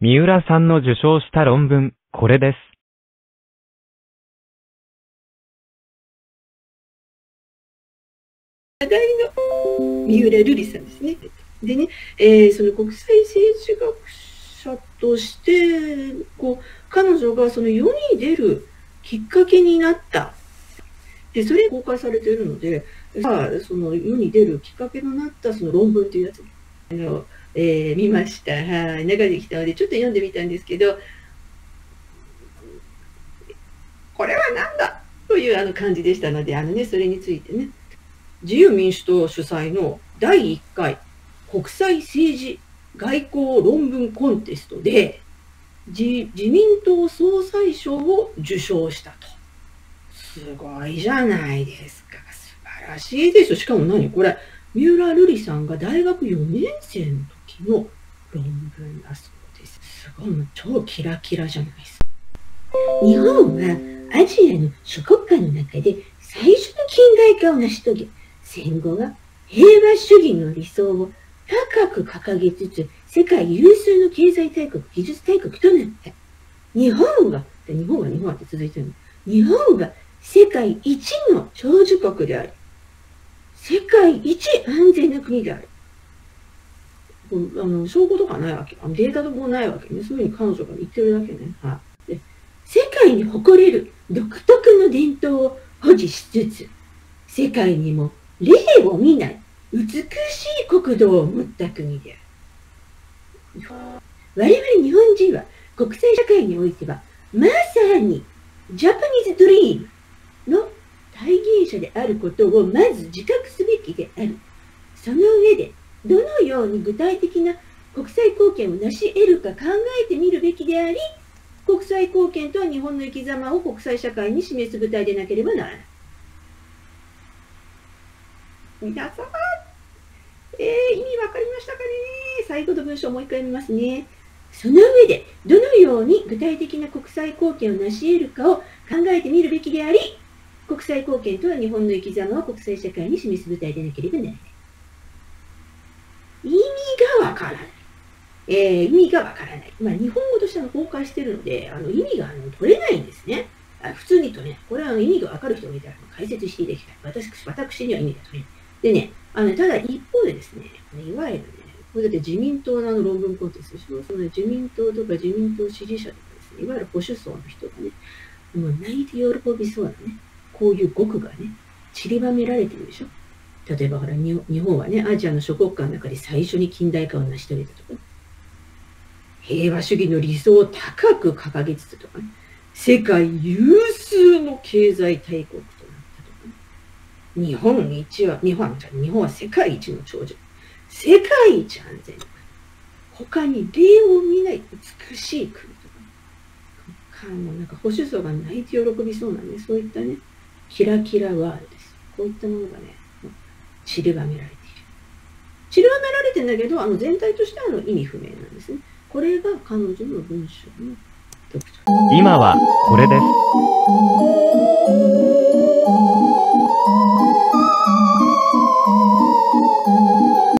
三浦さんの受賞した論文、これです。話題の三浦瑠麗さんですね。でね、えー、その国際政治学者としてこう彼女がその世に出るきっかけになったでそれ公開されているのでさあその世に出るきっかけになったその論文というやつの、えー、見ましたはい中できたのでちょっと読んでみたんですけどこれは何だというあの感じでしたのであの、ね、それについてね自由民主党主催の第1回国際政治外交論文コンテストで自民党総裁賞を受賞したと。すごいじゃないですか。素晴らしいですよ。しかも何？これ、三浦瑠麗さんが大学4年生の時の論文だそうです。すごい、超キラキラじゃないですか。日本はアジアの諸国家の中で最初の近代化を成し遂げ、戦後は平和主義の理想を高く掲げつつ、世界有数の経済大国、技術大国となった。日本が、日本は日本はって続いてるの。日本が世界一の長寿国であり、世界一安全な国である。あの証拠とかないわけ。データとかもないわけね。そういうふうに彼女が言ってるだけね。はい、で世界に誇れる独特の伝統を保持しつつ、世界にも例を見ない美しい国土を持った国である。我々日本人は国際社会においては、まさにジャパニーズドリーム体現者であることをまず自覚すべきである。その上で、どのように具体的な国際貢献を成し得るか考えてみるべきであり、国際貢献とは日本の生き様を国際社会に示す舞台でなければならない。皆様、えー、意味わかりましたかね？最後の文章をもう一回見ますね。その上で、どのように具体的な国際貢献を成し得るかを考えてみるべきであり、国際貢献とは日本の生き様を国際社会に示す舞台でなければならない。意味がわからない。えー、意味がわからない。まあ、日本語としては崩壊しているので、あの意味があの取れないんですね。あ普通にとね、これはあの意味がわかる人がいたら解説していただきたい。私私には意味が取れない。でね、あの、ただ一方でですね、いわゆるね、これだって自民党のあの論文コンテストでしょ、その自民党とか自民党支持者とかですね、いわゆる保守層の人がね、もう泣いて喜びそうなね、こういう語句がね、散りばめられてるでしょ。例えばほら、日本はね、アジアの諸国家の中で最初に近代化を成し遂げたとか、平和主義の理想を高く掲げつつとかね、世界有数の経済大国となったとかね。日本一は、日本じゃ日本は世界一の長寿。世界一安全な他に例を見ない美しい国とか、ね。もうなんか保守層が泣いて喜びそうなね、そういったね、キラキラワールです。こういったものがね、散りばめられている。散りばめられてんだけど、あの全体としてはあの意味不明なんですね。これが彼女の文章の特徴。今はこれです。